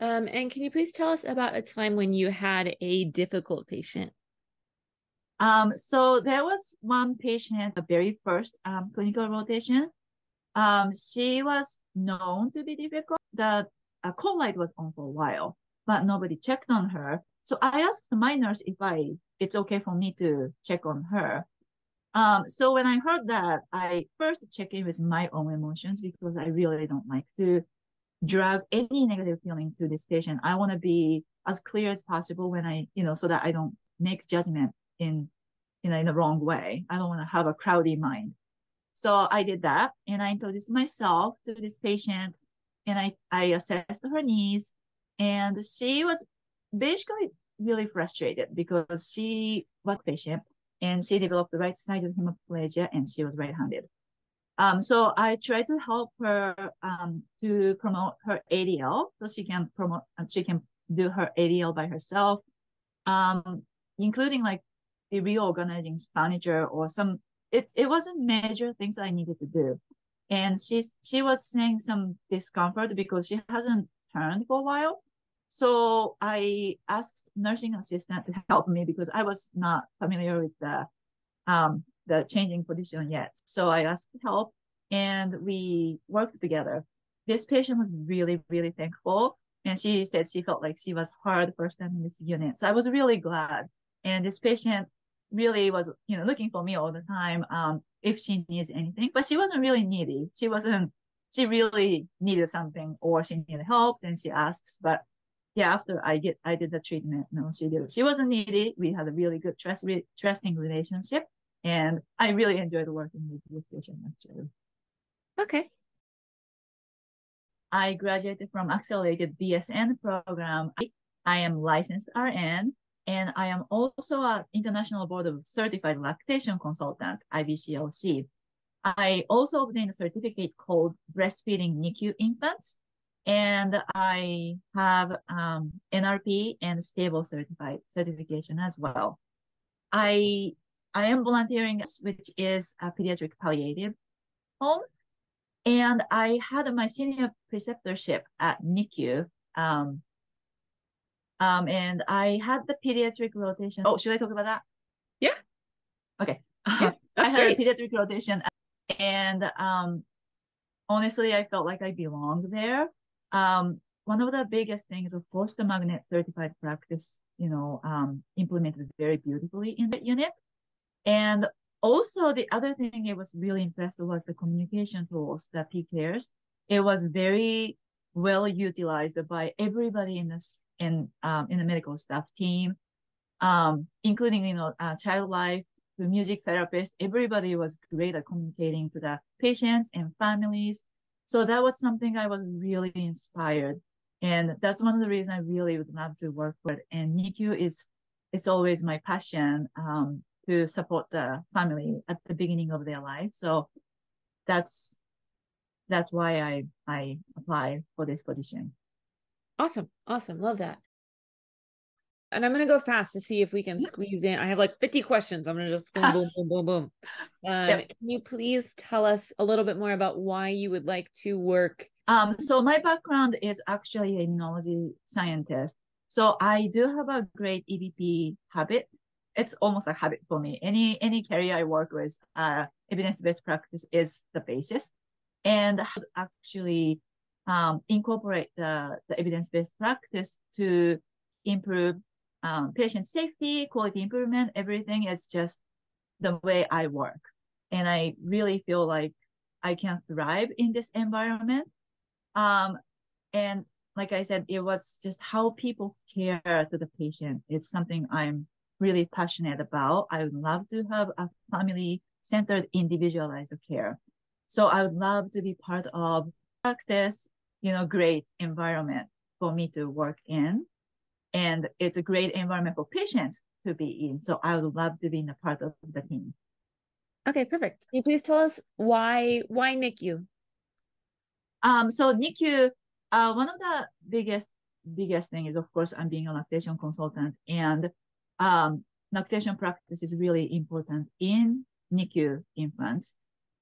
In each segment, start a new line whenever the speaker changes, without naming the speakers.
Um, and can you please tell us about a time when you had a difficult patient?
Um, so there was one patient, at the very first um, clinical rotation. Um, she was known to be difficult. The uh, call light was on for a while, but nobody checked on her. So I asked my nurse if I it's okay for me to check on her. Um, so when I heard that, I first check in with my own emotions because I really don't like to drag any negative feeling to this patient. I want to be as clear as possible when I, you know, so that I don't make judgment in, you know, in the wrong way. I don't want to have a cloudy mind. So I did that and I introduced myself to this patient and I, I assessed her needs and she was basically really frustrated because she was patient and she developed the right side of hemiplegia and she was right-handed. Um, so I tried to help her um, to promote her ADL so she can promote, uh, she can do her ADL by herself, um, including like reorganizing furniture or some. It it wasn't major things that I needed to do, and she's she was saying some discomfort because she hasn't turned for a while. So I asked nursing assistant to help me because I was not familiar with the um, the changing position yet. So I asked help and we worked together. This patient was really, really thankful. And she said she felt like she was hard first time in this unit. So I was really glad. And this patient really was, you know, looking for me all the time, um, if she needs anything, but she wasn't really needy. She wasn't, she really needed something or she needed help. Then she asks, but yeah, after I get, I did the treatment, no, she did. She wasn't needy. We had a really good trust, re- trusting relationship. And I really enjoyed working with this patient actually.
Okay.
I graduated from accelerated BSN program. I am licensed RN and I am also an international board of certified lactation consultant, IBCLC. I also obtained a certificate called breastfeeding NICU infants and I have um, NRP and STABLE certified certification as well. I I am volunteering, which is a pediatric palliative home. And I had my senior preceptorship at NICU. Um, um, and I had the pediatric rotation. Oh, should I talk about that?
Yeah.
Okay. Yeah, I had great. a pediatric rotation and, um, honestly, I felt like I belonged there. Um, one of the biggest things, of course, the magnet certified practice, you know, um, implemented very beautifully in the unit. And also the other thing it was really impressed was the communication tools that PCares. It was very well utilized by everybody in this, in, um, in the medical staff team, um, including, you know, uh, child life, the music therapist, everybody was great at communicating to the patients and families. So that was something I was really inspired. And that's one of the reasons I really would love to work with. And NICU is, it's always my passion. Um, to support the family at the beginning of their life. So that's that's why I I apply for this position.
Awesome. Awesome. Love that. And I'm going to go fast to see if we can squeeze in. I have like 50 questions. I'm going to just boom, boom, boom, boom, boom. Um, yep. Can you please tell us a little bit more about why you would like to work?
Um, so my background is actually an immunology scientist. So I do have a great EBP habit it's almost a habit for me. Any, any career I work with, uh, evidence-based practice is the basis and I actually, um, incorporate the, the evidence-based practice to improve, um, patient safety, quality improvement, everything. It's just the way I work. And I really feel like I can thrive in this environment. Um, and like I said, it was just how people care to the patient. It's something I'm really passionate about. I would love to have a family centered individualized care. So I would love to be part of practice, you know, great environment for me to work in. And it's a great environment for patients to be in. So I would love to be in a part of the team.
Okay, perfect. Can you please tell us why why NICU?
Um, so NICU, uh, one of the biggest biggest thing is of course I'm being a lactation consultant and um, lactation practice is really important in NICU infants.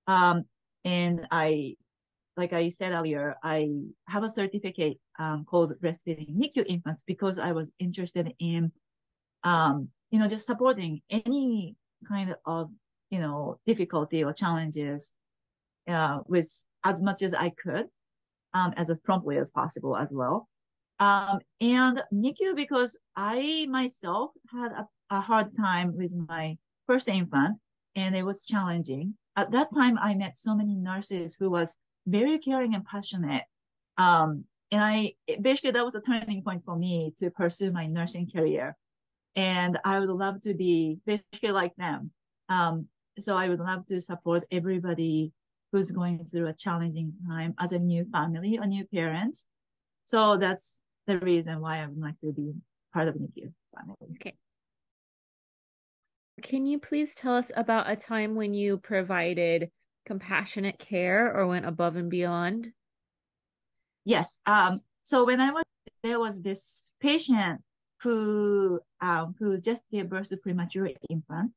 Um, and I, like I said earlier, I have a certificate um, called breastfeeding NICU infants because I was interested in, um, you know, just supporting any kind of, you know, difficulty or challenges uh, with as much as I could, um, as promptly as possible as well. Um, and NICU because I myself had a, a hard time with my first infant and it was challenging. At that time, I met so many nurses who was very caring and passionate. Um, and I basically that was a turning point for me to pursue my nursing career. And I would love to be basically like them. Um, so I would love to support everybody who's going through a challenging time as a new family or new parents. So that's the reason why I would like to be part of NICU family.
Okay. Can you please tell us about a time when you provided compassionate care or went above and beyond?
Yes. Um, so when I was there was this patient who um, who just gave birth to premature infant,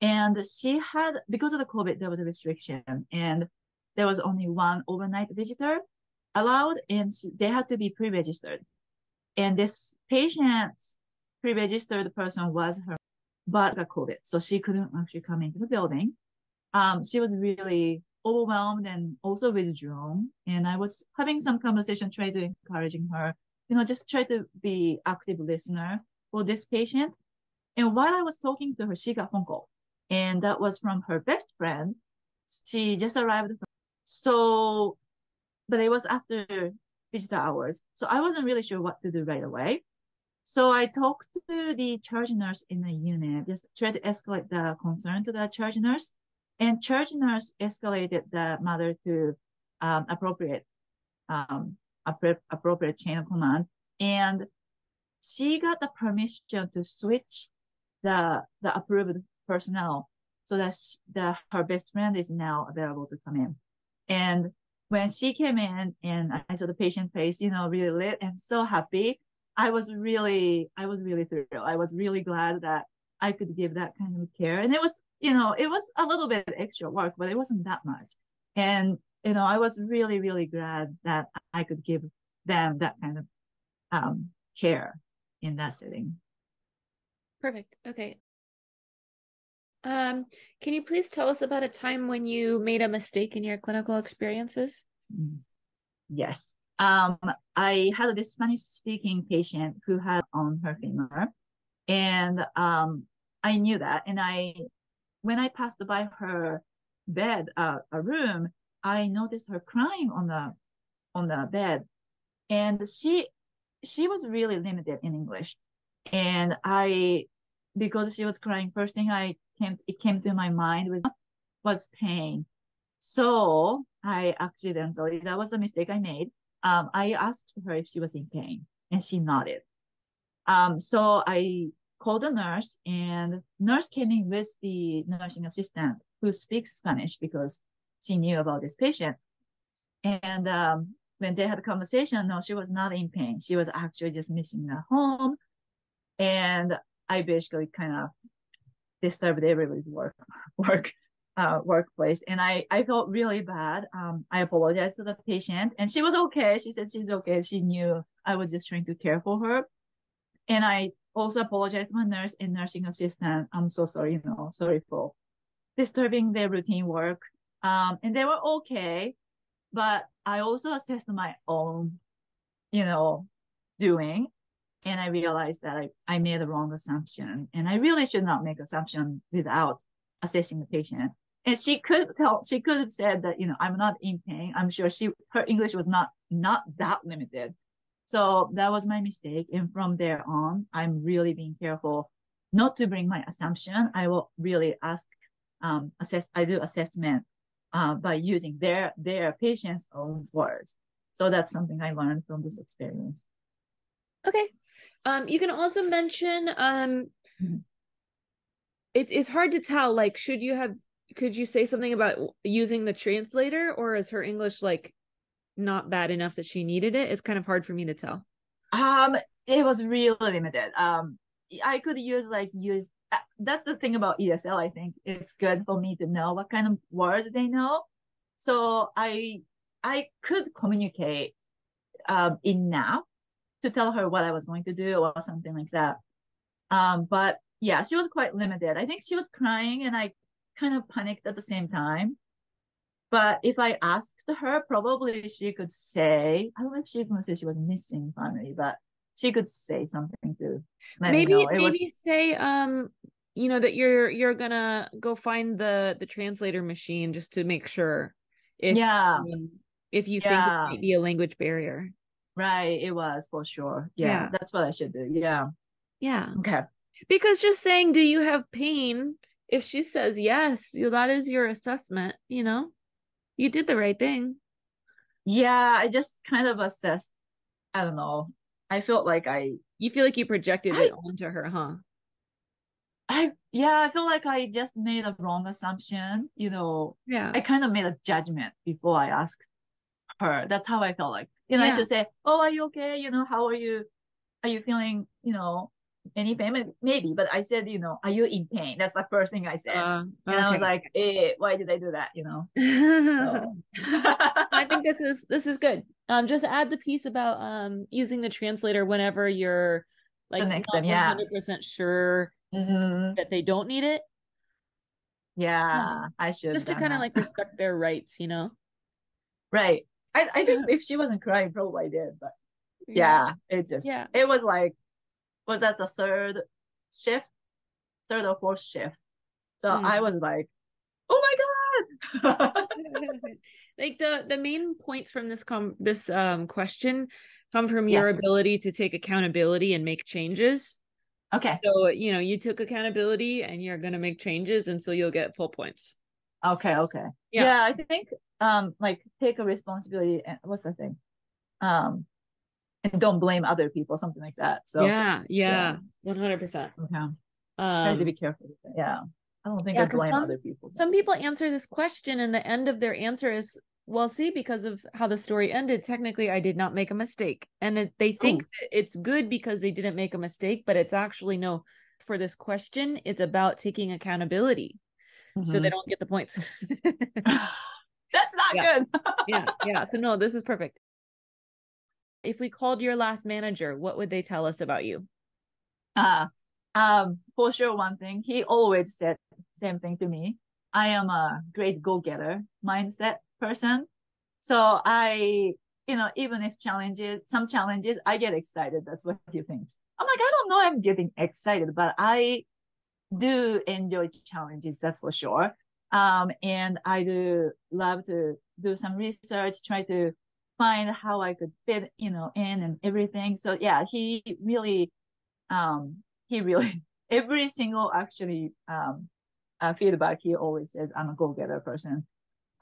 and she had because of the COVID there was a restriction, and there was only one overnight visitor allowed, and they had to be pre-registered. And this patient pre-registered person was her, but got COVID, so she couldn't actually come into the building um, she was really overwhelmed and also withdrawn. And I was having some conversation, trying to encouraging her, you know, just try to be active listener for this patient. And while I was talking to her, she got phone call and that was from her best friend. She just arrived. So, but it was after visitor hours. So I wasn't really sure what to do right away. So I talked to the charge nurse in the unit, just tried to escalate the concern to the charge nurse. And charge nurse escalated the mother to um, appropriate um, appropriate chain of command, and she got the permission to switch the the approved personnel so that she, the her best friend is now available to come in. And when she came in and I saw the patient face, you know, really lit and so happy, I was really, I was really thrilled. I was really glad that I could give that kind of care. And it was, you know, it was a little bit extra work, but it wasn't that much. And, you know, I was really, really glad that I could give them that kind of um, care in that setting.
Perfect. Okay. Um, can you please tell us about a time when you made a mistake in your clinical experiences?
Yes. Um, I had this Spanish speaking patient who had on her femur and, um, I knew that. And I, when I passed by her bed, uh, a room, I noticed her crying on the, on the bed. And she, she was really limited in English. And I, because she was crying, first thing I came, it came to my mind was, was pain. So I accidentally, that was a mistake I made. Um, I asked her if she was in pain and she nodded. Um, so I called a nurse and nurse came in with the nursing assistant who speaks Spanish because she knew about this patient. And, um, when they had a conversation, no, she was not in pain. She was actually just missing a home. And I basically kind of disturbed everybody's work, work, uh, workplace. And I, I felt really bad. Um, I apologized to the patient and she was okay. She said she's okay. She knew I was just trying to care for her. And I also apologized to my nurse and nursing assistant. I'm so sorry, you know, sorry for disturbing their routine work. Um, and they were okay, but I also assessed my own, you know, doing. And I realized that I, I made the wrong assumption and I really should not make assumption without assessing the patient. And she could tell, she could have said that, you know, I'm not in pain. I'm sure she, her English was not, not that limited. So that was my mistake. And from there on, I'm really being careful not to bring my assumption. I will really ask, um, assess, I do assessment, uh, by using their, their patient's own words. So that's something I learned from this experience.
Okay. Um, you can also mention, um, mm-hmm. it's, it's hard to tell, like, should you have, could you say something about using the translator or is her English like not bad enough that she needed it? It's kind of hard for me to tell.
Um, it was really limited. Um, I could use like use. Uh, that's the thing about ESL. I think it's good for me to know what kind of words they know. So I I could communicate um, enough to tell her what I was going to do or something like that. Um, but yeah, she was quite limited. I think she was crying and I kind of panicked at the same time. But if I asked her, probably she could say, I don't know if she's going to say she was missing family, but she could say something to
maybe maybe was... say um you know that you're you're gonna go find the the translator machine just to make sure if
yeah
um, if you yeah. think it might be a language barrier
right it was for sure. Yeah, yeah. that's what i should do yeah.
Yeah.
Okay.
Because just saying do you have pain? If she says yes that is your assessment you know? You did the right thing.
Yeah i just kind of assessed i don't know. I felt like i
you feel like you projected I, it onto her huh?
I yeah, I feel like I just made a wrong assumption. You know,
yeah,
I kind of made a judgment before I asked her. That's how I felt like. You know, yeah. I should say, "Oh, are you okay? You know, how are you? Are you feeling? You know, any pain? Maybe." But I said, you know, "Are you in pain?" That's the first thing I said, uh, okay. and I was like, "Eh, why did I do that?" You know.
I think this is this is good. Um, just add the piece about um using the translator whenever you're like not one hundred percent sure
mm-hmm.
that they don't need it.
Yeah, um, I should
just to kind of like respect their rights, you know.
Right. I I think if she wasn't crying, probably I did, but yeah, yeah, it just
yeah
it was like was that the third shift, third or fourth shift. So mm. I was like, oh my god.
like the the main points from this com this um question come from yes. your ability to take accountability and make changes
Okay.
So, you know, you took accountability and you're going to make changes and so you'll get full points.
Okay, okay. Yeah. yeah, I think um like take a responsibility and what's the thing? Um and don't blame other people, something like that. So
Yeah, yeah. One hundred percent.
Okay. Um I have to be careful. Yeah. I don't think yeah, I blame
some,
other people.
Some people answer this question and the end of their answer is well see because of how the story ended technically i did not make a mistake and it, they think it's good because they didn't make a mistake but it's actually no for this question it's about taking accountability mm-hmm. so they mm-hmm. don't get the points
that's not
yeah.
good
yeah yeah so no this is perfect if we called your last manager what would they tell us about you
uh um for sure one thing he always said same thing to me i am a great go-getter mindset person. So I, you know, even if challenges, some challenges, I get excited. That's what he thinks. I'm like, I don't know I'm getting excited, but I do enjoy challenges. That's for sure. Um, and I do love to do some research, try to find how I could fit, you know, in and everything. So yeah, he really, um, he really, every single actually, um, uh, feedback, he always says, I'm a go-getter person.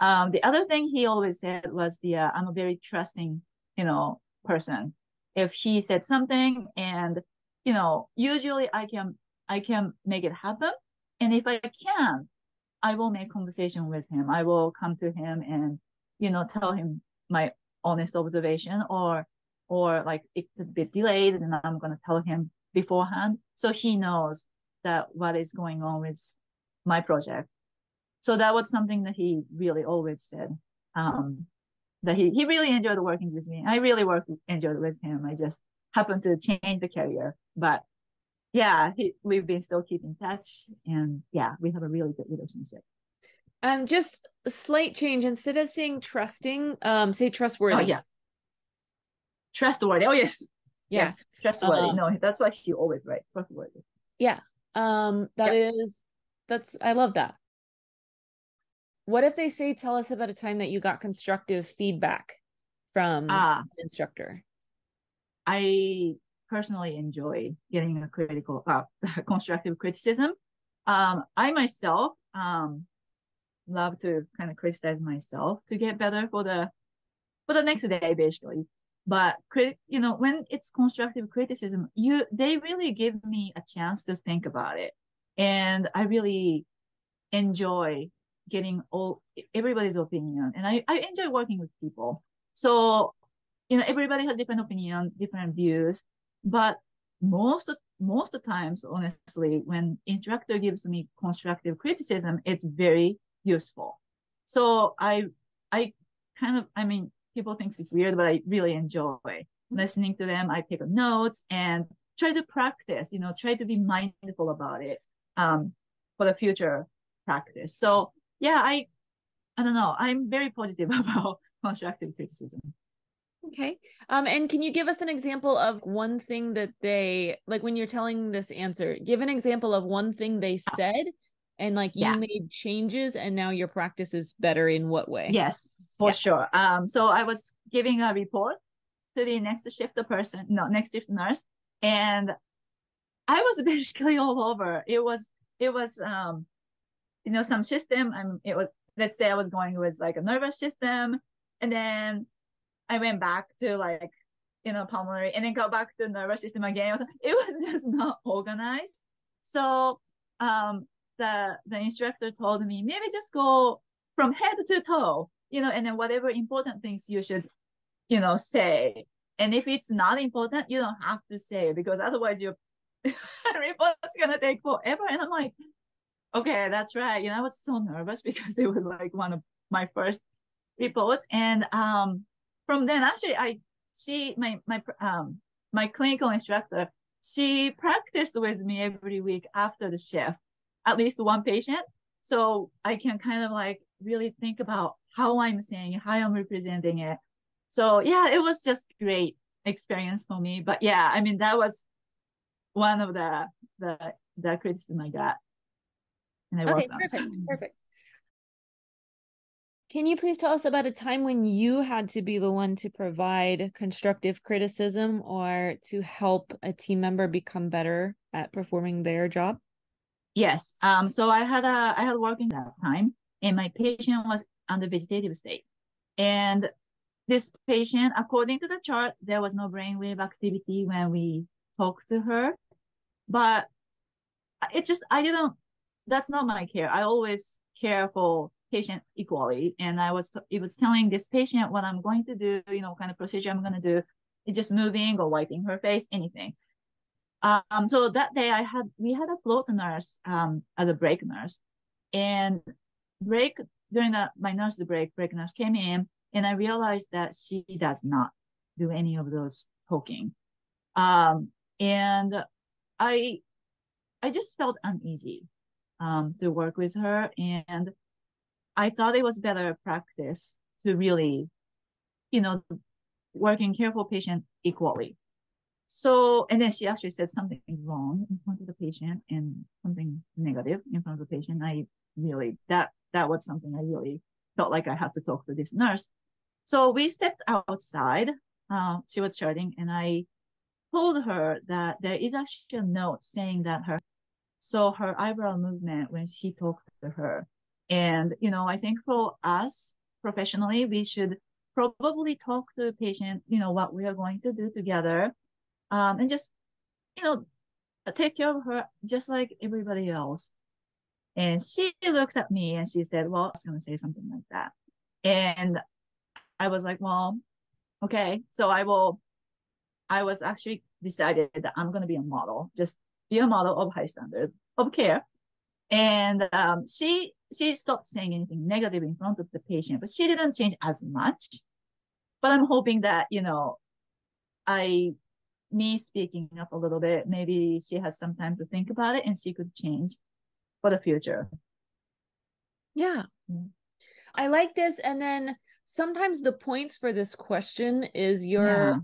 Um, the other thing he always said was the, uh, I'm a very trusting, you know, person. If he said something and, you know, usually I can, I can make it happen. And if I can, I will make conversation with him. I will come to him and, you know, tell him my honest observation or, or like it could be delayed and I'm going to tell him beforehand. So he knows that what is going on with my project so that was something that he really always said. Um, that he, he really enjoyed working with me. I really worked, enjoyed with him. I just happened to change the career, but yeah, he, we've been still keeping touch and yeah, we have a really good relationship.
Um, just a slight change. Instead of saying trusting, um, say trustworthy. Oh
yeah. Trustworthy. Oh yes.
Yeah.
Yes. Trustworthy. Um, no, that's what he always writes. Trustworthy.
Yeah. Um, that yeah. is, that's, I love that. What if they say, tell us about a time that you got constructive feedback from an instructor?
I personally enjoy getting a critical, uh, constructive criticism. Um, I myself, um, love to kind of criticize myself to get better for the, for the next day, basically. But, you know, when it's constructive criticism, you, they really give me a chance to think about it. And I really enjoy getting all everybody's opinion and I, I enjoy working with people so you know everybody has different opinion different views but most most of times honestly when instructor gives me constructive criticism it's very useful so i i kind of, I mean, people think it's weird, but I really enjoy listening to them. I take notes and try to practice, you know, try to be mindful about it um, for the future practice. So yeah, I, I don't know. I'm very positive about constructive criticism.
Okay. Um, and can you give us an example of one thing that they like when you're telling this answer? Give an example of one thing they said and like you yeah. made changes and now your practice is better in what way?
Yes, for yeah. sure. Um, so I was giving a report to the next shift person, no, next shift nurse, and I was basically all over. It was, it was, um, you know, some system. I'm, it was, let's say I was going with like a nervous system, and then I went back to like, you know, pulmonary and then go back to the nervous system again. It was just not organized. So, um, the, the instructor told me, maybe just go from head to toe, you know, and then whatever important things you should, you know, say. And if it's not important, you don't have to say because otherwise your report's going to take forever. And I'm like, okay, that's right. You know, I was so nervous because it was like one of my first reports. And, um, from then actually I she my my um my clinical instructor she practiced with me every week after the shift at least one patient. So I can kind of like really think about how I'm saying how I'm representing it. So yeah it was just great experience for me. But yeah I mean that was one of the the the criticism I got.
And I okay perfect perfect can you please tell us about a time when you had to be the one to provide constructive criticism or to help a team member become better at performing their job?
Yes. Um, so I had a, I had working that time and my patient was under vegetative state. And this patient, according to the chart, there was no brainwave activity when we talked to her, but it just, I didn't, that's not my care. I always care for patient equally. And I was, it was telling this patient what I'm going to do, you know, kind of procedure I'm going to do. Just moving or wiping her face, anything. Um, so that day I had, we had a float nurse, um, as a break nurse and break during the, my nurse break, break nurse came in and I realized that she does not do any of those poking. Um, and I, I just felt uneasy, um, to work with her and I thought it was better practice to really, you know, working careful patient equally. So, and then she actually said something wrong in front of the patient and something negative in front of the patient. I really, that, that was something I really felt like I have to talk to this nurse. So we stepped outside. Uh, she was charting and I told her that there is actually a note saying that her, so her eyebrow movement when she talked to her and, you know, I think for us professionally, we should probably talk to the patient, you know, what we are going to do together. Um, and just, you know, take care of her just like everybody else. And she looked at me and she said, well, I was going to say something like that. And I was like, well, okay. So I will, I was actually decided that I'm going to be a model, just be a model of high standard of care. And, um, she she stopped saying anything negative in front of the patient, but she didn't change as much. But I'm hoping that, you know, I, me speaking up a little bit, maybe she has some time to think about it and she could change for the future.
Yeah. I like this. And then sometimes the points for this question is your, yeah.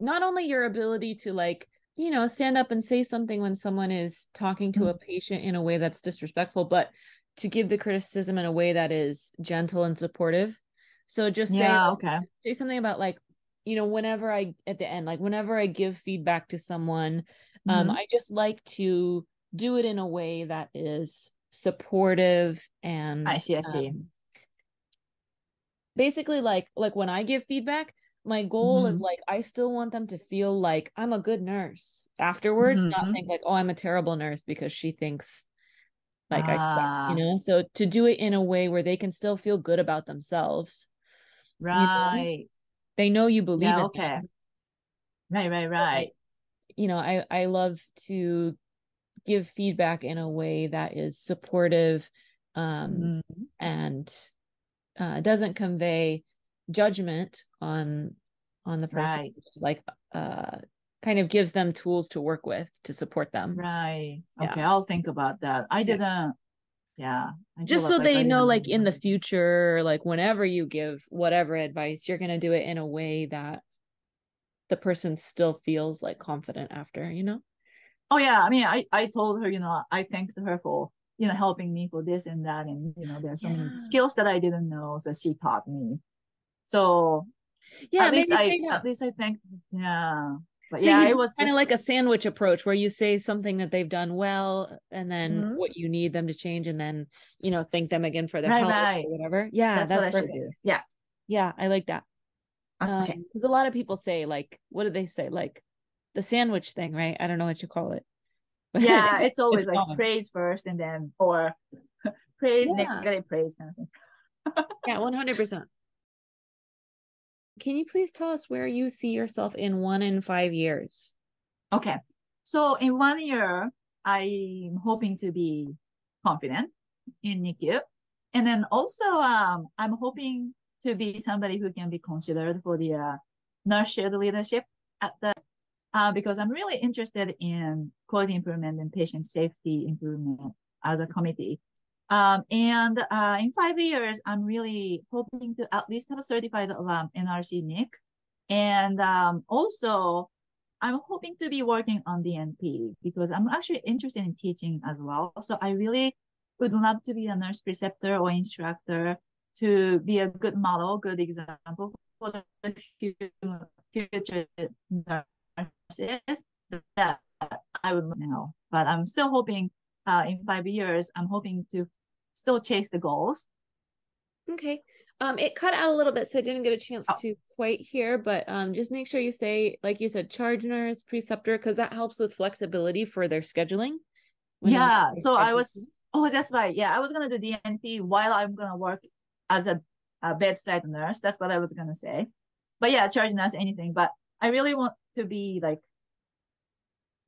not only your ability to like, you know, stand up and say something when someone is talking to mm-hmm. a patient in a way that's disrespectful, but to give the criticism in a way that is gentle and supportive. So just yeah, say, okay. say something about like, you know, whenever I at the end, like whenever I give feedback to someone, um, mm-hmm. um, I just like to do it in a way that is supportive and
I see, I see. Um,
basically like like when I give feedback, my goal mm-hmm. is like I still want them to feel like I'm a good nurse afterwards, mm-hmm. not think like, oh, I'm a terrible nurse because she thinks like I said, you ah. know, so to do it in a way where they can still feel good about themselves.
Right. You know?
They know you believe yeah,
okay. Them. Right, right, right.
So, you know, I I love to give feedback in a way that is supportive um mm-hmm. and uh doesn't convey judgment on on the person
Right.
just like uh kind of gives them tools to work with to support them
Right.
Yeah.
Okay, I'll think about that. I didn't. Yeah. I
just so
like
they know like in the future like whenever you give whatever advice you're going to do it in a way that the person still feels like confident after you know
Oh yeah, I mean, I I told her, you know, I thanked her for you know helping me for this and that, and you know, there are so
Yeah.
skills that I didn't know that she taught me. So
yeah
at least I at least I thanked. Yeah, but
So
yeah, it was
kind of
just-
like a sandwich approach where you say something that they've done well and then
Mhm.
what you need them to change and then you know thank them again for their
Right,
help
right.
or whatever yeah
that's,
that's,
what I should do. Yeah.
yeah i like that
Okay.
because a lot of people say like what do they say like the sandwich thing right i don't know what you call it
yeah, it's always like
common.
praise first and then or praise
Yeah.
negative praise kind of thing.
yeah 100% can you please tell us where you see yourself in one in five years
Okay. So in one year, I'm hoping to be confident in NICU. And then also, um, I'm hoping to be somebody who can be considered for the, uh, nurse shared leadership at the, uh, because I'm really interested in quality improvement and patient safety improvement as a committee. Um, and, uh, in five years, I'm really hoping to at least have a certified, um, RNC-NIC. And, um, also, I'm hoping to be working on the NP because I'm actually interested in teaching as well. So I really would love to be a nurse preceptor or instructor to be a good model, good example for the future nurses that I would know. But I'm still hoping, uh, in five years, I'm hoping to still chase the goals.
Okay. Um, it cut out a little bit, so I didn't get a chance
Oh.
to quite hear, but um, just make sure you say, like you said, charge nurse, preceptor, because that helps with flexibility for their scheduling.
Yeah. So I was, oh, that's right. Yeah. I was going to do DNP while I'm going to work as a, a bedside nurse. That's what I was going to say. But yeah, charge nurse, anything. But I really want to be like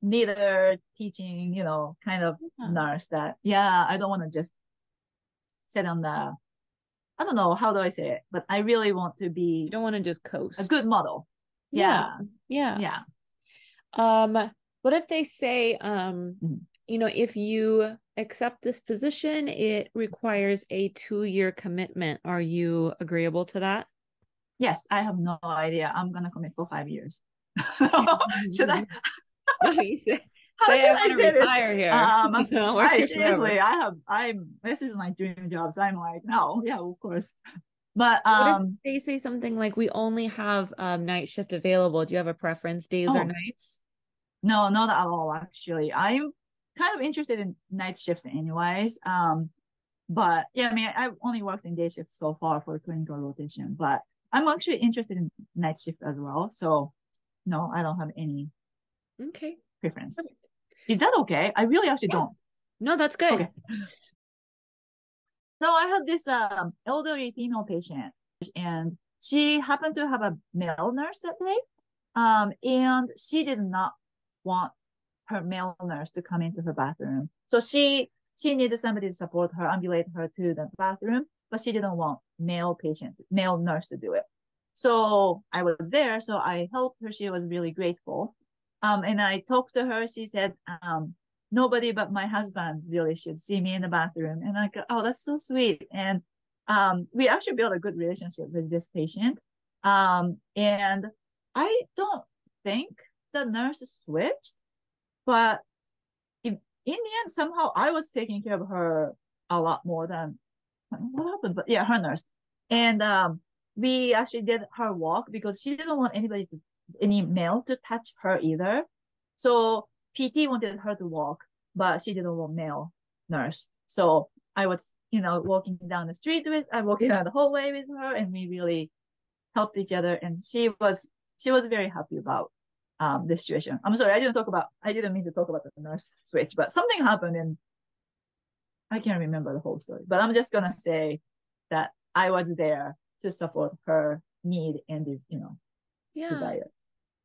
neither teaching, you know, kind of
Yeah.
nurse that, yeah, I don't want to just sit on the, I don't know, how do I say it? But I really want to be.
You don't want to just coast.
a good model. Yeah.
Yeah.
Yeah.
Um, what if they say, um,
Mhm.
you know, if you accept this position, it requires a two-year commitment. Are you agreeable to that?
Yes. I have no idea. I'm going to commit for five years. Should I?
No, you say,
How should
I
I say this?
retire here.
Um, I seriously,
forever.
I have, I'm, this is my dream job. So I'm like, no, yeah, of course. But, um,
they say something like, "We only have um, night shift available. Do you have a preference, days or
Oh.
nights?"
no, not at all, actually. I'm kind of interested in night shift anyways. Um, but yeah, I mean, I've only worked in day shift so far for clinical rotation, but I'm actually interested in night shift as well. So no, I don't have any
Okay,
preference. Is that okay? I really actually
Yeah.
don't.
no, that's good.
Okay. So I had this um elderly female patient and she happened to have a male nurse that day. Um, and she did not want her male nurse to come into her bathroom. So she, she needed somebody to support her, ambulate her to the bathroom, but she didn't want male patient, male nurse to do it. So I was there. So I helped her. She was really grateful. Um, and I talked to her. She said, um, nobody but my husband really should see me in the bathroom. And I go, oh, that's so sweet. And, um, we actually built a good relationship with this patient. Um, and I don't think the nurse switched, but in, the end, somehow I was taking care of her a lot more than what happened, but yeah, her nurse. And, um, we actually did her walk because she didn't want anybody to, any male to touch her either. So PT wanted her to walk, but she didn't want male nurse. So I was, you know, walking down the street with, I'm walking down the hallway with her and we really helped each other. And she was, she was very happy about, um, the situation. I'm sorry. I didn't talk about, I didn't mean to talk about the nurse switch, but something happened and I can't remember the whole story, but I'm just going to say that I was there to support her need and, you know,
Yeah.
desire.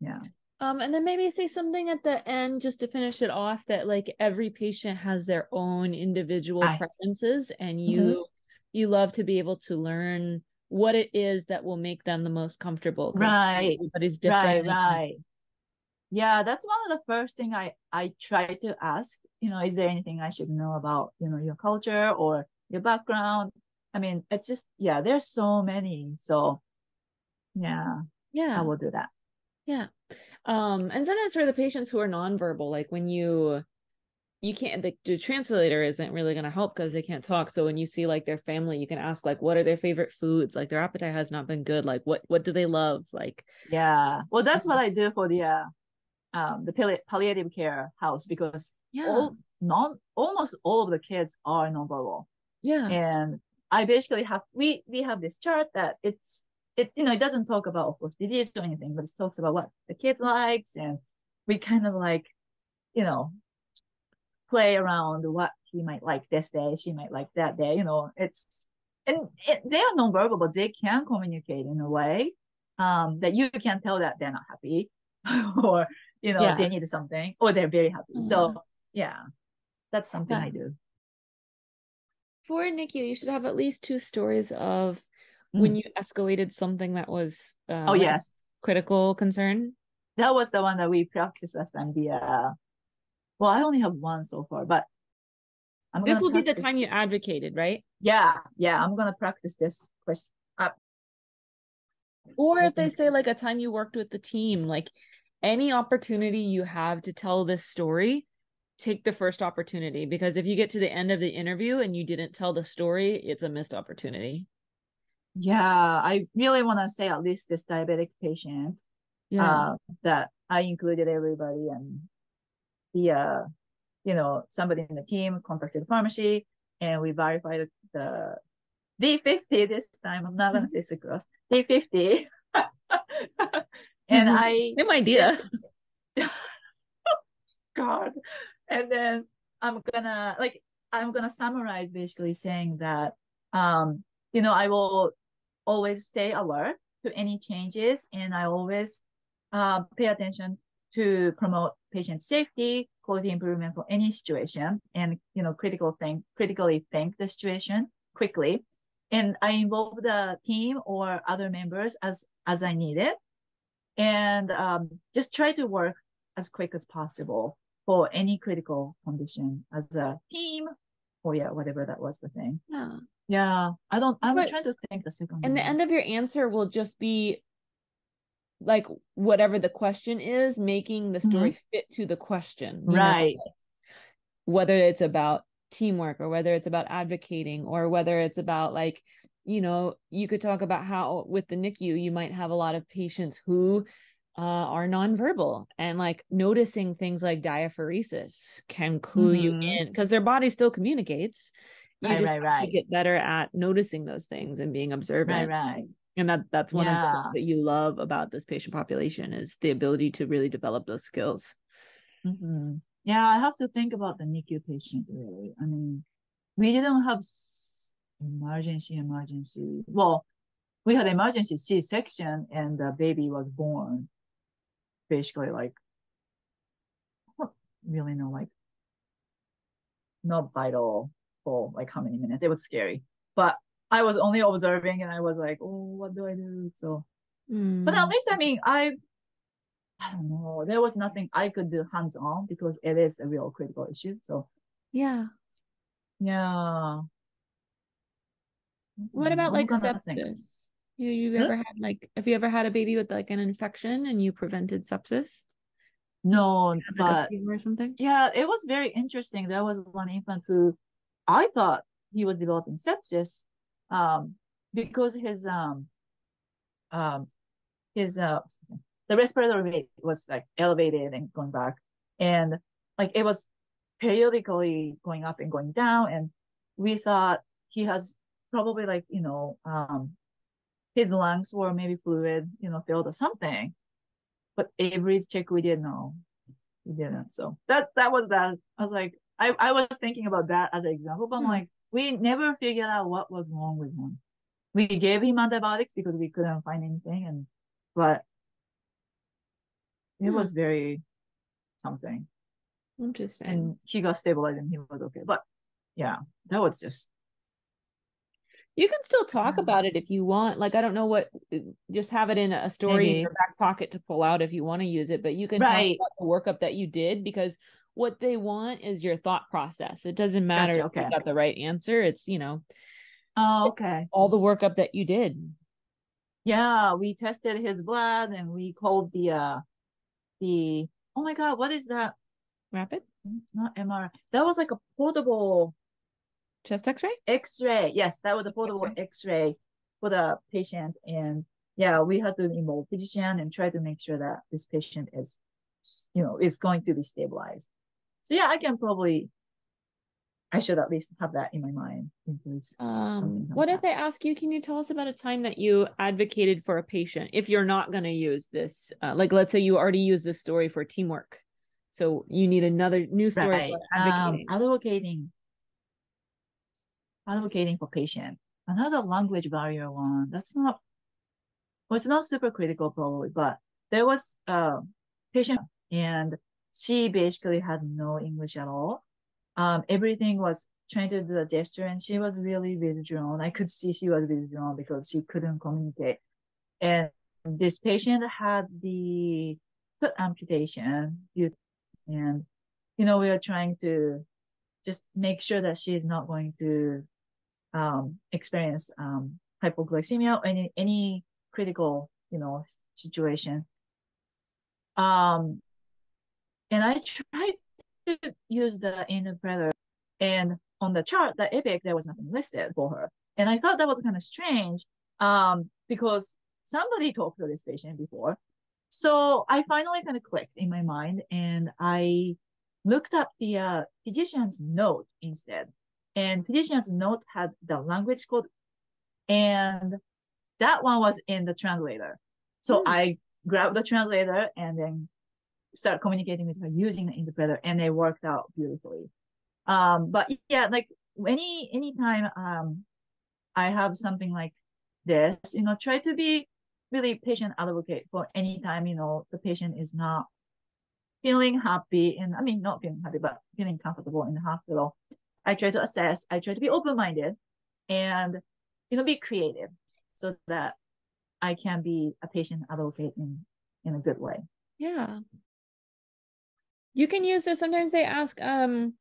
Yeah.
Um, and then maybe say something at the end just to finish it off that like every patient has their own individual
Aye.
preferences and you you love to be able to learn what it is that will make them the most comfortable
Right.
Everybody's different.
Right, right. Yeah, that's one of the first thing I I try to ask. You know, is there anything I should know about you know your culture or your background? I mean, it's just yeah, there's so many. So yeah,
yeah i
will do that.
Yeah. Um, and sometimes for the patients who are nonverbal, like when you you can't the, the translator isn't really going to help because they can't talk. So when you see like their family, you can ask like what are their favorite foods? Like their appetite has not been good. Like what what do they love? Like
Yeah. Well, that's what I do for the uh, um the palli- palliative care house because
yeah.
all non almost all of the kids are nonverbal.
yeah.
and I basically have we we have this chart that it's it you know it doesn't talk about of course disease or anything, but it talks about what the kids likes, and we kind of like you know play around what he might like this day, she might like that day. You know, it's and it, they are nonverbal, but they can communicate in a way um that you can tell that they're not happy or you know
Yeah.
they need something or they're very happy.
Mhm.
So yeah, that's something
Yeah.
I do.
For NICU, you should have at least two stories of when you escalated something that was uh,
Oh yes.
critical concern.
that was the one that we practiced. The uh, well, I only have one so far, but I'm
This will be the time you advocated, right?
Yeah, yeah, I'm gonna practice this question. Uh,
Or if they say like a time you worked with the team, like any opportunity you have to tell this story, take the first opportunity because if you get to the end of the interview and you didn't tell the story, it's a missed opportunity.
Yeah, I really want to say at least this diabetic patient uh, that I included everybody and the uh, you know somebody in the team contacted the pharmacy and we verified the D50 this time. I'm not gonna say sucrose D50, and
Mhm.
I
Same idea.
God. And then I'm gonna like I'm gonna summarize basically saying that um, you know, I will always stay alert to any changes and I always uh, pay attention to promote patient safety, quality improvement for any situation and you know, critical thing critically think the situation quickly. And I involve the team or other members as as I need it. And um, just try to work as quick as possible for any critical condition as a team or yeah, whatever that was the thing.
Yeah.
Yeah. I don't, I'm
But-
trying to think the second
And the end of your answer will just be like whatever the question is, making the story mm-hmm. fit to the question. know?
Right.
whether it's about teamwork or whether it's about advocating or whether it's about like you know you could talk about how with the NICU you might have a lot of patients who uh, are nonverbal and like noticing things like diaphoresis can clue you
Mhm.
in because their body still communicates you
Right,
just
right,
have to
right.
get better at noticing those things and being observant
Right, right.
and that that's one of the things that you love about this patient population is the ability to really develop those skills
hmm Yeah, I have to think about the NICU patient really. I mean, we didn't have emergency, emergency. Well, we had emergency C-section and the baby was born basically like, really know, like not vital for like how many minutes. It was scary, but I was only observing and I was like, oh, what do I do? So, but at mm. least, I mean, I, I don't know. There was nothing I could do hands on because it is a real critical issue. So,
yeah
yeah.
What about
I'm
like sepsis? You you
Hmm?
ever had like have you ever had a baby with like an infection and you prevented sepsis?
No,
Had, like, a
but
or something?
yeah, it was very interesting. There was one infant who I thought he was developing sepsis, um, because his, um, um, his, uh, the respiratory rate was like elevated and going back. And like it was periodically going up and going down. And we thought he has probably like, you know, um, his lungs were maybe fluid, you know, filled or something. But every check we did, no, we didn't. So that, that was that. I was like, I, I was thinking about that as an example, but I'm
Hmm.
like, we never figured out what was wrong with him. We gave him antibiotics because we couldn't find anything. And, but it
Hmm.
was very something
Interesting.
and he got stabilized and he was okay. But yeah, that was just
You can still talk
Yeah.
about it if you want. Like I don't know what uh, just have it in a story in
mm-hmm.
your back pocket to pull out if you want to use it, but you can
Right.
talk about the workup that you did because what they want is your thought process. It doesn't matter
Gotcha,
if
okay.
you got the right answer. It's, you know,
Oh, okay.
all the workup that you did.
Yeah, we tested his blood and we called the uh the oh my god, what is that?
Rapid
Not MRI. That was like a portable
chest x-ray?
X-ray. Yes, that was a portable
X-ray.
X-ray for the patient. And yeah, we had to involve physician and try to make sure that this patient is, you know, is going to be stabilized. So yeah, I can probably, I should at least have that in my mind.
Um, what if they ask you, can you tell us about a time that you advocated for a patient if you're not going to use this? Uh, like, let's say you already use this story for teamwork. So you need another new story
Right.
for
Um,
advocating.
Advocating, for patient. Another language barrier one. That's not, well, it's not super critical probably, but there was a patient and she basically had no English at all. Um, everything was trying to do a gesture and she was really withdrawn. I could see she was withdrawn because she couldn't communicate. And this patient had the foot amputation and, you know, we are trying to just make sure that she is not going to, um, experience, um, hypoglycemia or any, any critical, you know, situation. Um, and I tried to use the interpreter and on the chart, the epic, there was nothing listed for her. And I thought that was kind of strange, um, because somebody talked to this patient before. So I finally kind of clicked in my mind and I looked up the uh, physician's note instead. And physician's note had the language code and that one was in the translator. So
Hmm.
I grabbed the translator and then start communicating with her using the interpreter and it worked out beautifully. Um, but yeah, like any, anytime, um, I have something like this, you know, try to be really patient advocate for any time, you know, the patient is not feeling happy and I mean, not feeling happy, but feeling comfortable in the hospital. I try to assess, I try to be open-minded and, you know, be creative so that I can be a patient advocate in, in a good way.
Yeah. You can use this. Sometimes they ask um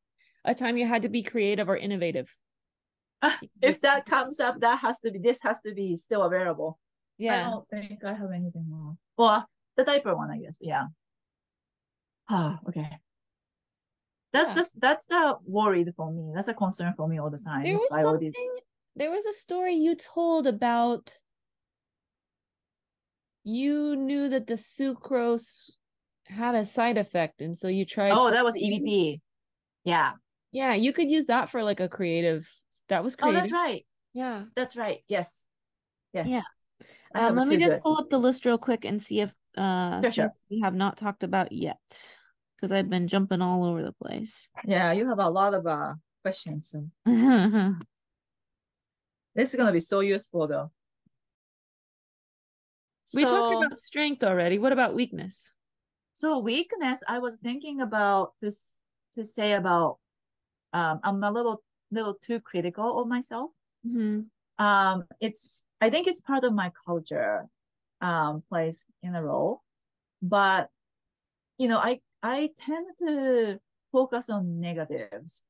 a time you had to be creative or innovative. Can
If that comes up, that has to be, this has to be still available.
Yeah.
I don't think I have anything wrong. Well, the diaper one, I guess. Yeah. Ah, okay. That's
Yeah.
the that's the worried for me. That's a concern for me all the time.
There was
I already-
something there was a story you told about you knew that the sucrose had a side effect and so you tried
Oh, that was EBP. Yeah.
yeah you could use that for like a creative that was
Oh, that's right.
yeah
That's right. Yes. Yes.
Yeah. Um, let me just
good-
pull up the list real quick and see if uh
Sure, sure.
we have not talked about yet because i've been jumping all over the place
Yeah, you have a lot of uh questions. This is gonna be so useful though.
We
talked
about strength already what about weakness
So weakness, I was thinking about this to say about um I'm a little little too critical of myself.
hmm
Um it's I think it's part of my culture um plays in a role. But you know, I I tend to focus on negatives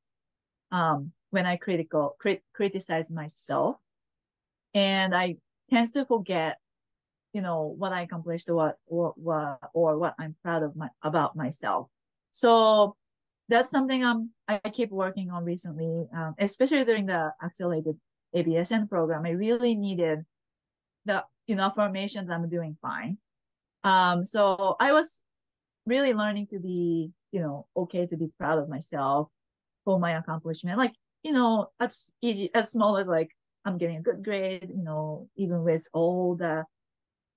um when I critical crit, criticize myself. And I tend to forget you know, what I accomplished or what, or, what, or what I'm proud of my, about myself. So that's something um, I keep working on recently, um, especially during the accelerated ABSN program. I really needed the, you know, affirmation that I'm doing fine. Um, so I was really learning to be, you know, okay to be proud of myself for my accomplishment. Like, you know, as easy, as small as like, I'm getting a good grade, you know, even with all the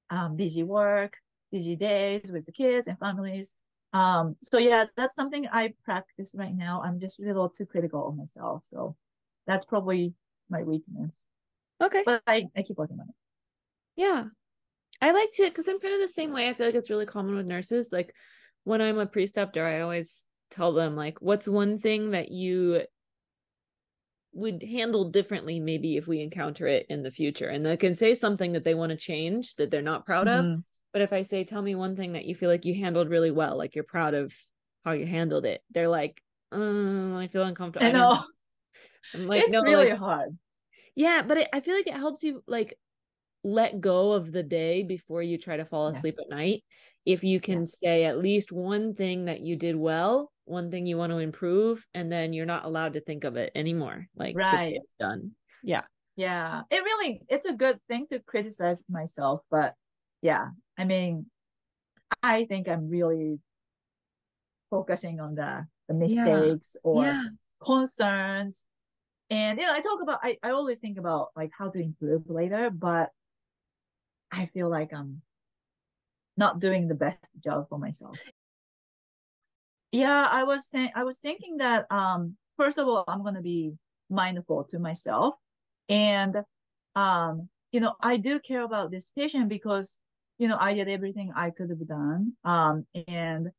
um, busy work, busy days with the kids and families. Um, so yeah, that's something I practice right now. I'm just a little too critical of myself. So that's probably my weakness,
okay
but I, I keep working on it.
Yeah. I like to because I'm kind of the same way. I feel like it's really common with nurses. Like when I'm a preceptor, I always tell them like, what's one thing that you would handle differently maybe if we encounter it in the future and they can say something that they want to change that they're not proud mm-hmm. of but if i say tell me one thing that you feel like you handled really well like you're proud of how you handled it they're like uh, i feel uncomfortable
i know
i'm
like it's no, really like, hard
yeah but it, i feel like it helps you like let go of the day before you try to fall asleep yes. at night. If you can say at least one thing that you did well one thing you want to improve and then you're not allowed to think of it anymore like
right.
it's done. Yeah.
Yeah. It really it's a good thing to criticize myself but yeah i mean i think i'm really focusing on the the mistakes yeah. or yeah. concerns. And you know i talk about I, I always think about like how to improve later but i feel like i'm not doing the best job for myself yeah, I was th- I was thinking that um first of all, I'm gonna be mindful to myself, and um you know I do care about this patient because you know I did everything I could have done, um and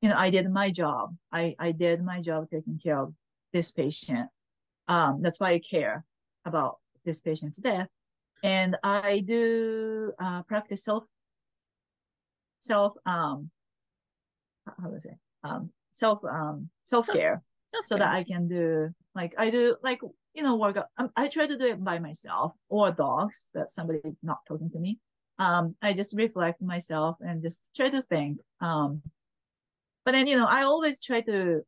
you know I did my job. I I did my job taking care of this patient. Um, that's why I care about this patient's death, and I do uh, practice self self um how do I say um self um self care so that I can do like I do like you know work. Um, I try to do it by myself or dogs that somebody not talking to me. Um, I just reflect myself and just try to think. Um, but then you know I always try to,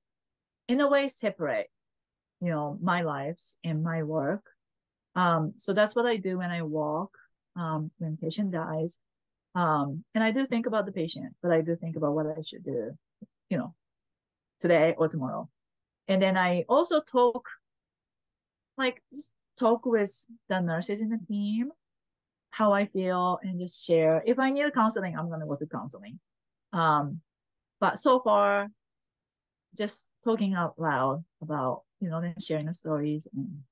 in a way, separate you know my lives and my work. Um, so that's what I do when I walk. Um, when patient dies. Um, and I do think about the patient, but I do think about what I should do, you know, today or tomorrow. And then I also talk, like, talk with the nurses in the team, how I feel and just share. If I need counseling, I'm going to go to counseling. Um, but so far, just talking out loud about, you know, then sharing the stories and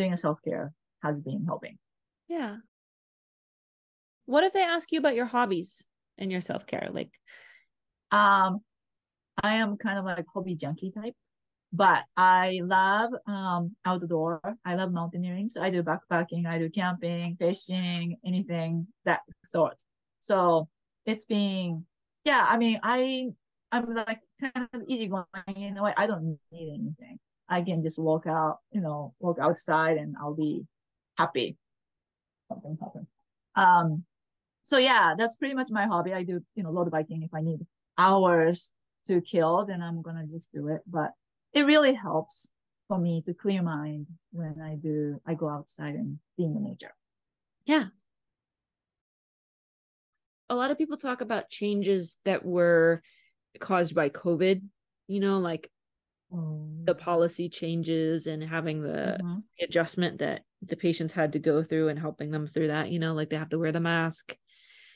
doing a self-care has been helping.
Yeah. What if they ask you about your hobbies and your self-care? Like,
um, I am kind of like hobby junkie type, but I love um outdoor. I love mountaineering. So I do backpacking, I do camping, fishing, anything that sort. So it's been yeah, I mean I I'm like kind of easygoing in a way. I don't need anything. I can just walk out, you know, walk outside and I'll be happy. Something happen. Um so yeah, that's pretty much my hobby. I do, you know, load biking if I need hours to kill, then I'm gonna just do it. But it really helps for me to clear mind when I do, I go outside and be in the nature.
Yeah. A lot of people talk about changes that were caused by COVID, you know, like mm. the policy changes and having the mm-hmm. adjustment that the patients had to go through and helping them through that, you know, like they have to wear the mask.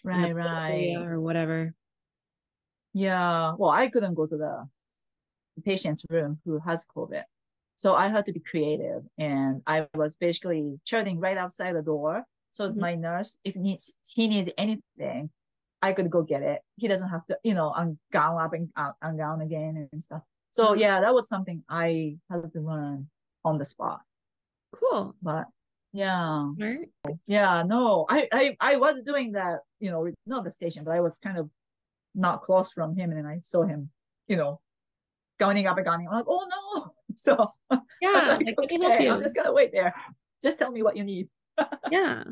Right, right.
Or whatever.
Yeah. Well, I couldn't go to the patient's room who has COVID. So I had to be creative and I was basically chatting right outside the door. So mm-hmm. my nurse, if needs, he needs anything, I could go get it. He doesn't have to, you know, ungown up and ungown again and stuff. So mm-hmm. yeah, that was something I had to learn on the spot.
Cool.
But yeah.
Smart.
Yeah, no, I, I, I was doing that, you know, not the station, but I was kind of not close from him. And then I saw him, you know, going up and going. I'm like, oh no. So
yeah, I like, like,
okay, I'm just gonna wait there. Just tell me what you need.
yeah.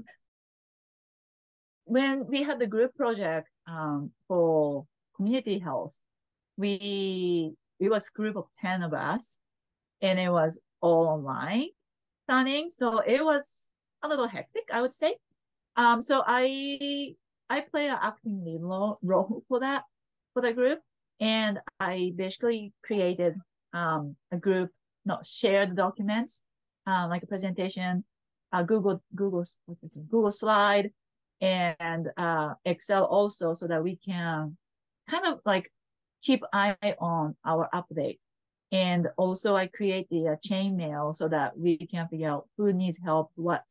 When we had the group project um, for community health, we it was a group of ten of us, and it was all online planning. So it was a little hectic, I would say. Um, so I I play an acting lead role for that, for the group. And I basically created, um, a group, not shared documents, uh, like a presentation, uh, Google, Google, Google slide and, uh, Excel also so that we can kind of like keep eye on our update. And also I create the uh, chain mail so that we can figure out who needs help, what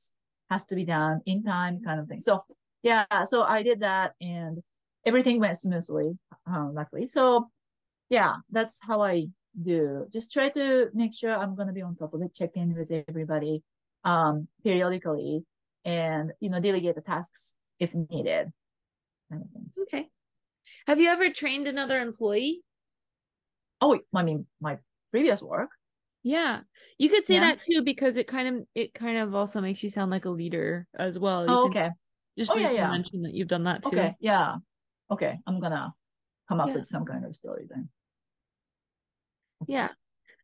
has to be done in time kind of thing. So yeah, so I did that and everything went smoothly, um, luckily. So yeah, that's how I do. Just try to make sure I'm going to be on top of it, check in with everybody, um, periodically and, you know, delegate the tasks if needed. Kind of
okay. Have you ever trained another employee?
Oh, I mean, my previous work.
Yeah. You could say yeah. that too because it kind of it kind of also makes you sound like a leader as well. You
oh, okay.
Just
oh, yeah, yeah.
mention that you've done that too.
Okay. Yeah. Okay. I'm gonna come up yeah. with some kind of story then.
Yeah.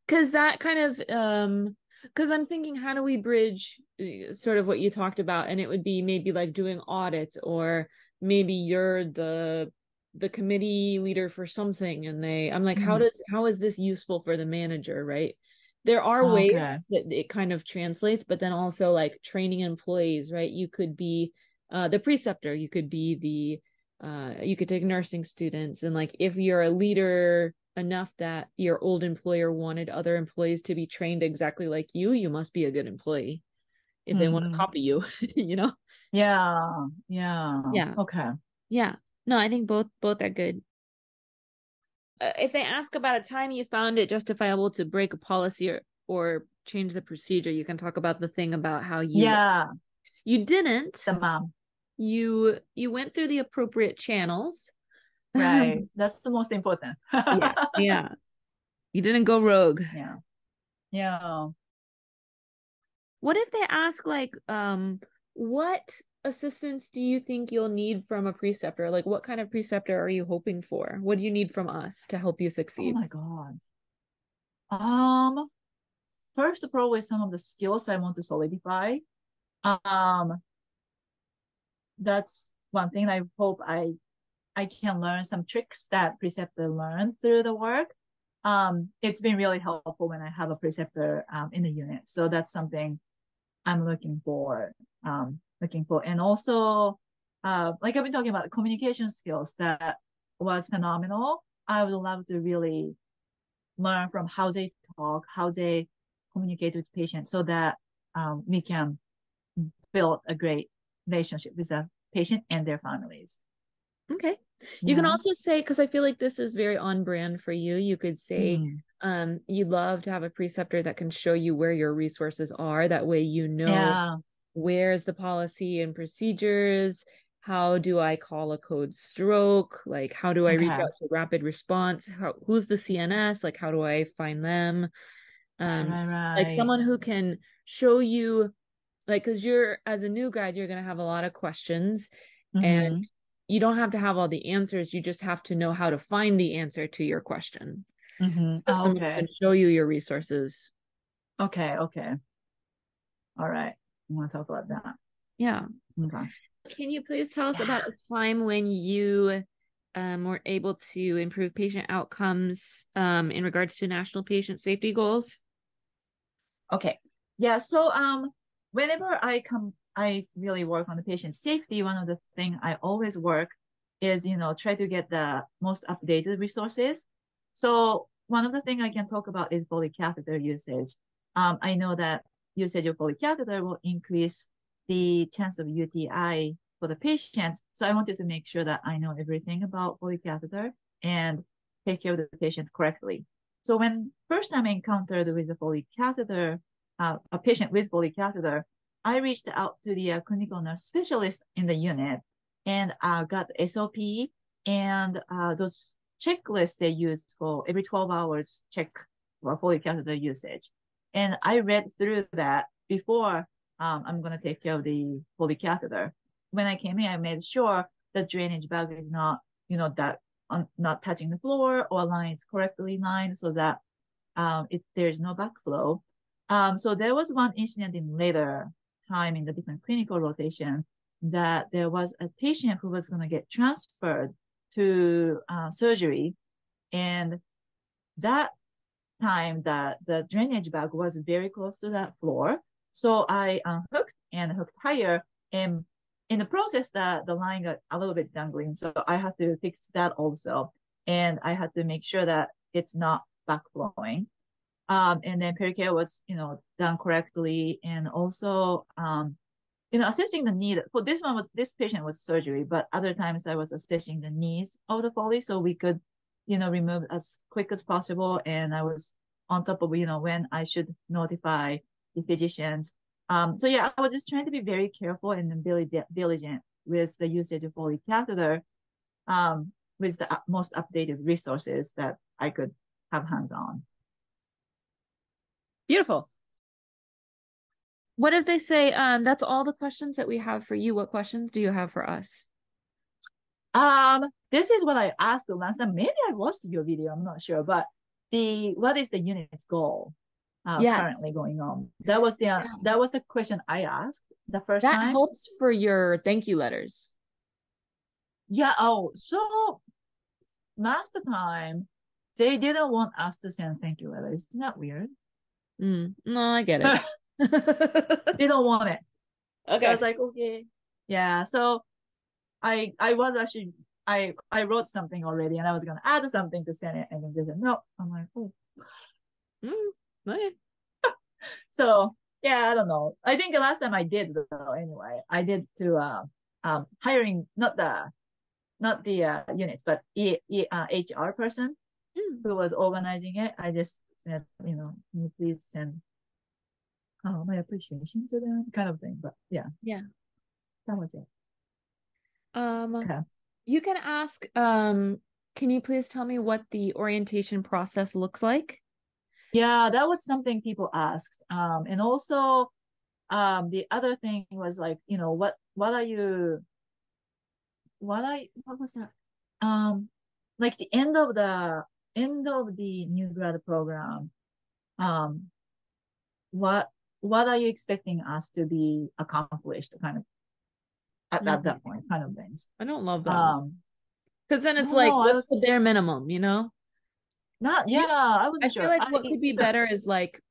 Cause that kind of um because I'm thinking how do we bridge uh, sort of what you talked about and it would be maybe like doing audits or maybe you're the the committee leader for something and they I'm like mm. how mm-hmm. does how is this useful for the manager right there are okay. ways that it kind of translates but then also like training employees right you could be uh the preceptor you could be the uh you could take nursing students and like if you're a leader enough that your old employer wanted other employees to be trained exactly like you you must be a good employee if mm-hmm. they want to copy you you know
yeah yeah
yeah
okay
yeah no i think both both are good. Uh, if they ask about a time you found it justifiable to break a policy or, or change the procedure you can talk about the thing about how you
yeah.
You didn't.
The mom.
You you went through the appropriate channels.
Right. That's the most important.
Yeah yeah. You didn't go rogue.
Yeah. Yeah.
What if they ask like um what assistance do you think you'll need from a preceptor like what kind of preceptor are you hoping for what do you need from us to help you succeed
oh my god um first probably some of the skills i want to solidify um that's one thing i hope i I can learn some tricks that preceptor learned through the work. Um, it's been really helpful when I have a preceptor um, in the unit. So that's something I'm looking for, um, looking for. And also, uh, like I've been talking about communication skills that was phenomenal. I would love to really learn from how they talk, how they communicate with patients so that um, we can build a great relationship with the patient and their families.
Okay. You yeah. can also say, because I feel like this is very on brand for you, you could say, mm. um, you'd love to have a preceptor that can show you where your resources are. That way you know yeah. Where's the policy and procedures. How do I call a code stroke? Like, how do I okay. reach out to rapid response? How, who's the CNS? Like, how do I find them? Um, right, right. like someone who can show you, like, because you're as a new grad, you're going to have a lot of questions. Mm-hmm. And you don't have to have all the answers you just have to know how to find the answer to your question
mm-hmm. oh, okay
can show you your resources
okay okay all right i want to talk about that
yeah
okay
can you please tell us yeah. about a time when you um, were able to improve patient outcomes um, in regards to national patient safety goals
okay yeah so um whenever i come I really work on the patient safety, one of the things I always work is, you know, try to get the most updated resources. So one of the things I can talk about is Foley catheter usage. Um, I know that usage of Foley catheter will increase the chance of UTI for the patients. So I wanted to make sure that I know everything about Foley catheter and take care of the patient correctly. So when first time I encountered with the Foley catheter, uh, a patient with Foley catheter, I reached out to the uh, clinical nurse specialist in the unit and uh, got SOP and uh, those checklists they use for every 12 hours check for Foley catheter usage. And I read through that before um, I'm going to take care of the Foley catheter. When I came in, I made sure the drainage bag is not, you know, that on, not touching the floor or lines correctly lined so that um, it, there's no backflow. Um, so there was one incident in later time in the different clinical rotation that there was a patient who was going to get transferred to uh, surgery. And that time that the drainage bag was very close to that floor. So I unhooked and hooked higher and in the process that the line got a little bit dangling. So I had to fix that also. And I had to make sure that it's not backflowing. Um, and then pericare was, you know, done correctly. And also, um, you know, assessing the need for this one was, this patient was surgery, but other times I was assessing the needs of the Foley so we could you know, removed as quick as possible. And I was on top of, you know, when I should notify the physicians. Um, so yeah, I was just trying to be very careful and very diligent with the usage of Foley catheter, um, with the most updated resources that I could have hands on.
Beautiful. What if they say, um, that's all the questions that we have for you? What questions do you have for us?
Um, this is what I asked the last time. Maybe I watched your video. I'm not sure, but the what is the unit's goal uh, yes. currently going on? That was the uh, that was the question I asked the first
that
time.
That helps for your thank you letters.
Yeah. Oh, so last time they didn't want us to send thank you letters. Isn't that weird?
Mm, no, I get it.
they don't want it.
Okay.
So I was like, okay. Yeah. So I I was actually I I wrote something already and I was gonna add something to send it and then they said no. I'm like, oh.
Mm, okay.
so yeah, I don't know. I think the last time I did though, anyway, I did to uh, um hiring not the not the uh, units, but e, e, uh, HR person mm. who was organizing it. I just said, you know, can you please send oh, my appreciation to them, kind of thing. But yeah,
yeah,
that was it.
Um, okay. You can ask. Um, can you please tell me what the orientation process looks like?
Yeah, that was something people asked. Um, and also, um, the other thing was like, you know, what what are you? What I what was that? Um, like the end of the end of the new grad program. Um, what what are you expecting us to be accomplished kind of at, mm-hmm. at that point kind of things.
I don't love that um because then it's like know, what's was, the bare minimum you know?
Not yeah i was
i feel like what could be better is like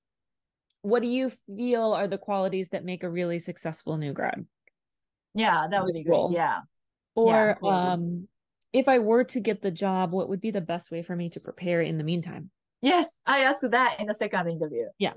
what do you feel are the qualities that make a really successful new grad?
Yeah that would be great. Yeah.
Or yeah, um if i were to get the job what would be the best way for me to prepare in the meantime?
Yes i asked that in the second interview.
Yeah